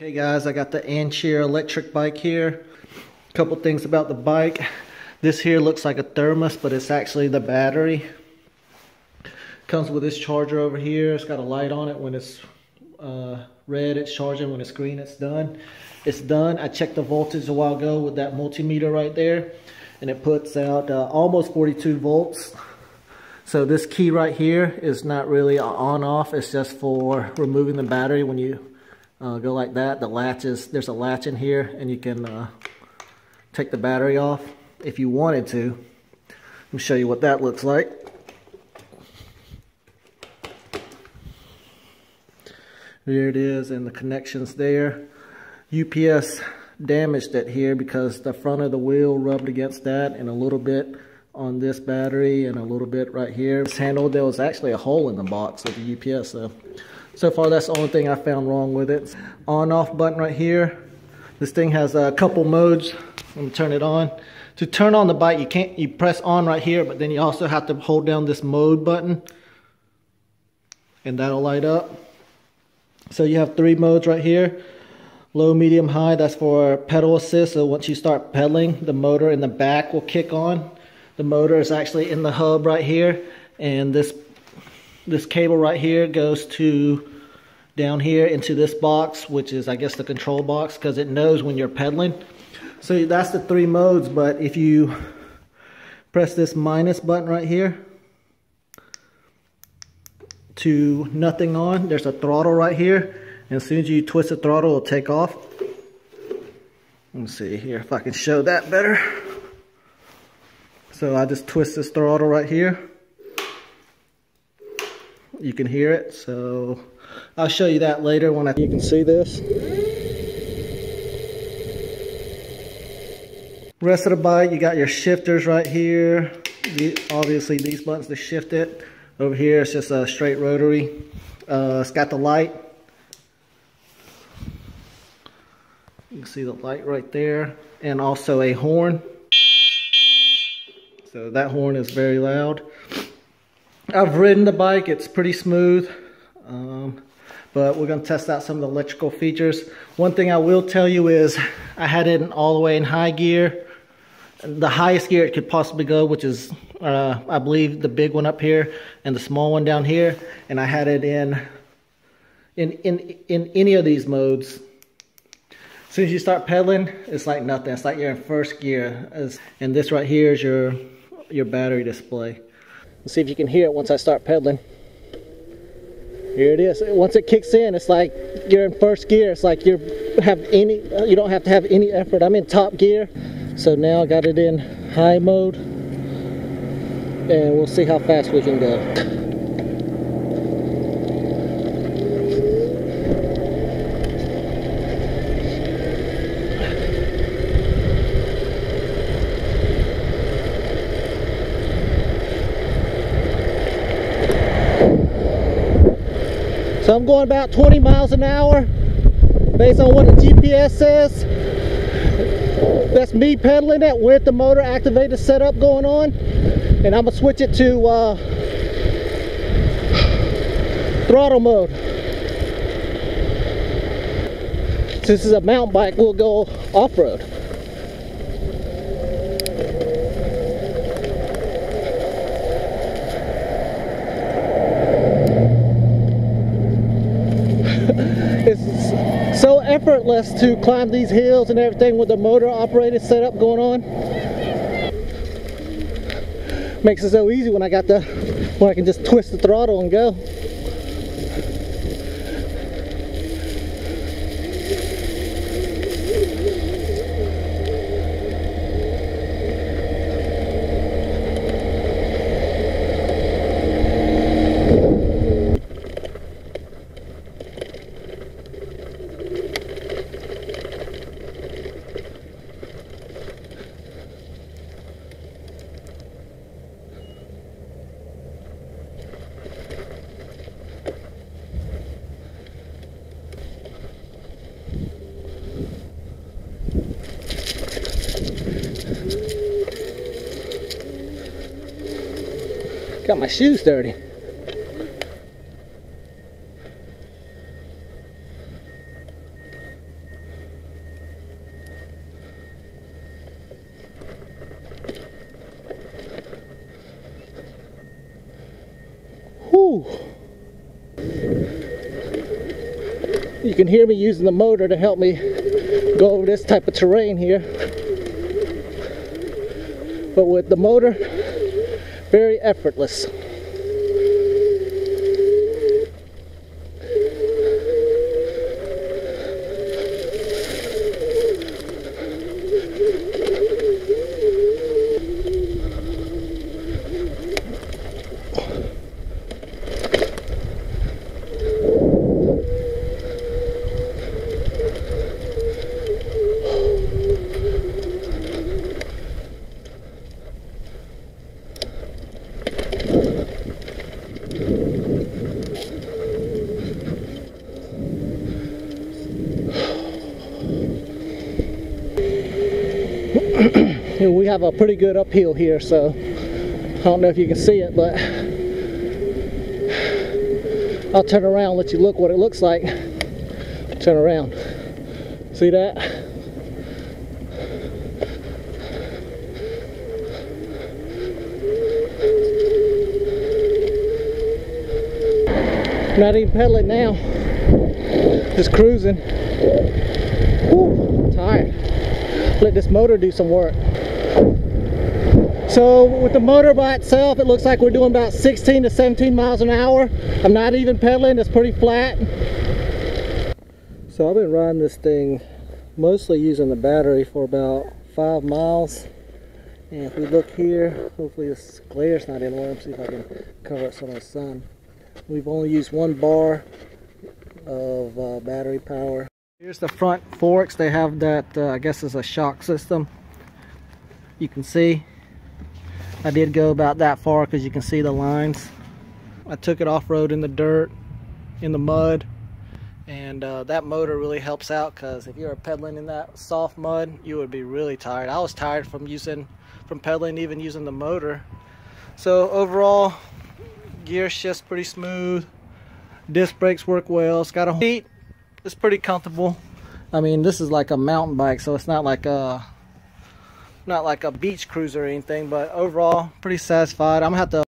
Okay guys, I got the Ancheer electric bike here. A couple things about the bike. This here looks like a thermos, but it's actually the battery. Comes with this charger over here. It's got a light on it. When it's uh, red, it's charging. When it's green, it's done. It's done. I checked the voltage a while ago with that multimeter right there. And it puts out uh, almost 42 volts. So this key right here is not really on off. It's just for removing the battery when you uh, go like that. The latch is, there's a latch in here and you can uh, take the battery off if you wanted to. Let me show you what that looks like. There it is and the connections there. UPS damaged it here because the front of the wheel rubbed against that and a little bit on this battery and a little bit right here. This handle, there was actually a hole in the box of the UPS. So so far, that's the only thing I found wrong with it. On off button right here. This thing has a couple modes. Let me turn it on. To turn on the bike, you can't, you press on right here, but then you also have to hold down this mode button and that'll light up. So you have three modes right here. Low, medium, high, that's for pedal assist. So once you start pedaling, the motor in the back will kick on. The motor is actually in the hub right here. And this this cable right here goes to down here into this box, which is I guess the control box because it knows when you're pedaling. So that's the three modes, but if you press this minus button right here to nothing on, there's a throttle right here. And as soon as you twist the throttle, it'll take off. Let me see here if I can show that better. So I just twist this throttle right here you can hear it. So I'll show you that later when I, you can see this. Rest of the bike, you got your shifters right here. The, obviously these buttons to shift it. Over here it's just a straight rotary. Uh, it's got the light. You can see the light right there. And also a horn. So that horn is very loud. I've ridden the bike, it's pretty smooth, um, but we're gonna test out some of the electrical features. One thing I will tell you is I had it in all the way in high gear, the highest gear it could possibly go, which is, uh, I believe the big one up here and the small one down here, and I had it in, in, in, in any of these modes. As soon as you start pedaling, it's like nothing. It's like you're in first gear. And this right here is your, your battery display. Let's see if you can hear it once I start pedaling. Here it is. Once it kicks in, it's like you're in first gear. It's like you have any, you don't have to have any effort. I'm in top gear. So now I got it in high mode. And we'll see how fast we can go. So I'm going about 20 miles an hour based on what the GPS says. That's me pedaling it with the motor activated setup going on. And I'm gonna switch it to uh, throttle mode. Since this is a mountain bike, we'll go off-road. Effortless to climb these hills and everything with the motor operated setup going on. Makes it so easy when I got the, when I can just twist the throttle and go. Got my shoes dirty. You can hear me using the motor to help me go over this type of terrain here. But with the motor very effortless. We have a pretty good uphill here, so I don't know if you can see it, but I'll turn around let you look what it looks like. Turn around. See that? Not even pedaling now. Just cruising. Whew, tired let this motor do some work. So with the motor by itself, it looks like we're doing about 16 to 17 miles an hour. I'm not even pedaling, it's pretty flat. So I've been riding this thing mostly using the battery for about five miles. And if we look here, hopefully this glare's not in there. Let's see if I can cover up some of the sun. We've only used one bar of uh, battery power. Here's the front forks. They have that, uh, I guess is a shock system. You can see. I did go about that far because you can see the lines. I took it off-road in the dirt, in the mud. And uh, that motor really helps out because if you were pedaling in that soft mud, you would be really tired. I was tired from using, from pedaling, even using the motor. So overall, gear shifts pretty smooth. Disc brakes work well. It's got a seat it's pretty comfortable. I mean, this is like a mountain bike, so it's not like a not like a beach cruiser or anything, but overall, pretty satisfied. I'm gonna have to